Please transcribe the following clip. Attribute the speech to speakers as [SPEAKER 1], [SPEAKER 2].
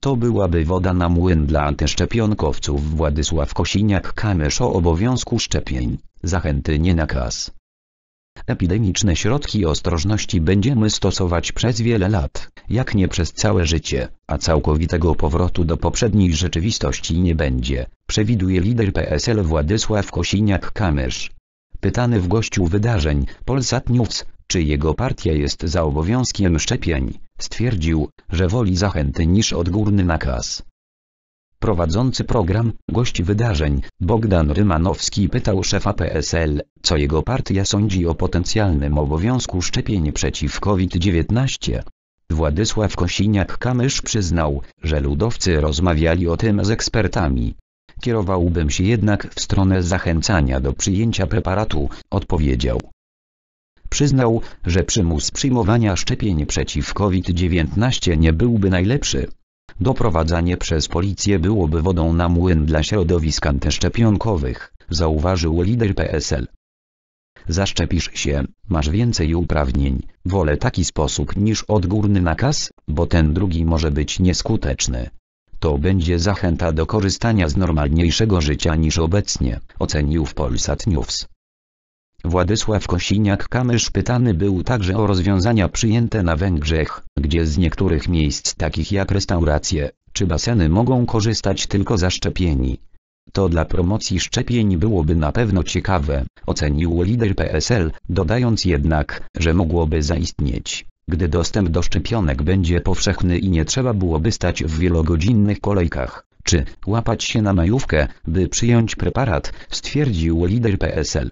[SPEAKER 1] To byłaby woda na młyn dla antyszczepionkowców Władysław Kosiniak-Kamysz o obowiązku szczepień, zachęty nie nakaz. Epidemiczne środki ostrożności będziemy stosować przez wiele lat, jak nie przez całe życie, a całkowitego powrotu do poprzedniej rzeczywistości nie będzie, przewiduje lider PSL Władysław Kosiniak-Kamysz. Pytany w gościu wydarzeń, Polsat News, czy jego partia jest za obowiązkiem szczepień, stwierdził, że woli zachęty niż odgórny nakaz. Prowadzący program, gość wydarzeń, Bogdan Rymanowski pytał szefa PSL, co jego partia sądzi o potencjalnym obowiązku szczepień przeciw COVID-19. Władysław Kosiniak-Kamysz przyznał, że ludowcy rozmawiali o tym z ekspertami. Kierowałbym się jednak w stronę zachęcania do przyjęcia preparatu, odpowiedział. Przyznał, że przymus przyjmowania szczepień przeciw COVID-19 nie byłby najlepszy. Doprowadzanie przez policję byłoby wodą na młyn dla środowisk antyszczepionkowych, zauważył lider PSL. Zaszczepisz się, masz więcej uprawnień, wolę taki sposób niż odgórny nakaz, bo ten drugi może być nieskuteczny. To będzie zachęta do korzystania z normalniejszego życia niż obecnie, ocenił w Polsat News. Władysław Kosiniak-Kamysz pytany był także o rozwiązania przyjęte na Węgrzech, gdzie z niektórych miejsc takich jak restauracje, czy baseny mogą korzystać tylko zaszczepieni. To dla promocji szczepień byłoby na pewno ciekawe, ocenił lider PSL, dodając jednak, że mogłoby zaistnieć, gdy dostęp do szczepionek będzie powszechny i nie trzeba byłoby stać w wielogodzinnych kolejkach, czy łapać się na majówkę, by przyjąć preparat, stwierdził lider PSL.